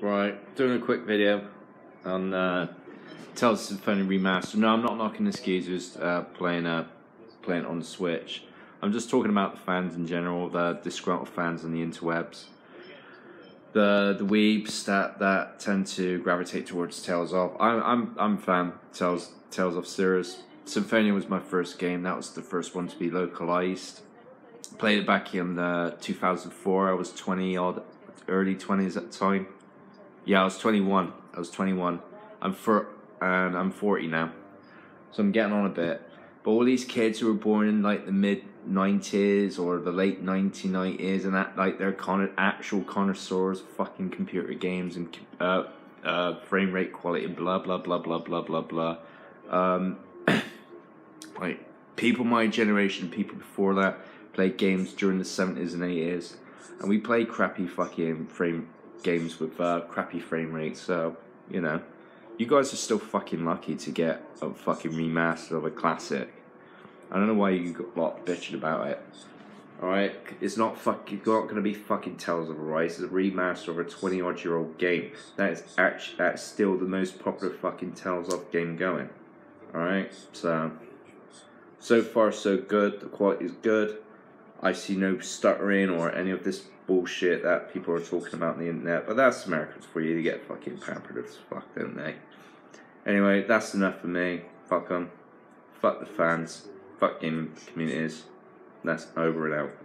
Right, doing a quick video on uh, Tales of Symphonia Remastered. No, I'm not knocking the skeezers uh, playing uh, playing on the Switch. I'm just talking about the fans in general, the disgruntled fans on the interwebs, the the weebs that, that tend to gravitate towards Tales of. I'm I'm I'm a fan Tales Tales of series. Symphonia was my first game. That was the first one to be localized. Played it back in uh, 2004. I was 20 odd, early 20s at the time. Yeah, I was 21. I was 21. I'm for and I'm 40 now, so I'm getting on a bit. But all these kids who were born in like the mid 90s or the late 1990s and that like they're con- actual connoisseurs of fucking computer games and uh, uh, frame rate quality and blah blah blah blah blah blah blah. Um, like people my generation, people before that played games during the 70s and 80s, and we played crappy fucking frame games with uh, crappy frame rates. So you know, you guys are still fucking lucky to get a fucking remaster of a classic. I don't know why you got lot bitching about it. Alright, it's not fucking not gonna be fucking Tales of Arise. It's a remaster of a twenty odd year old game. That is actually that's still the most popular fucking Tales of game going. Alright, so so far so good. The quality is good. I see no stuttering or any of this bullshit that people are talking about on the internet. But that's Americans for you. to get fucking pampered as fuck, don't they? Anyway, that's enough for me. Fuck them. Fuck the fans. Fuck gaming communities. That's over and out.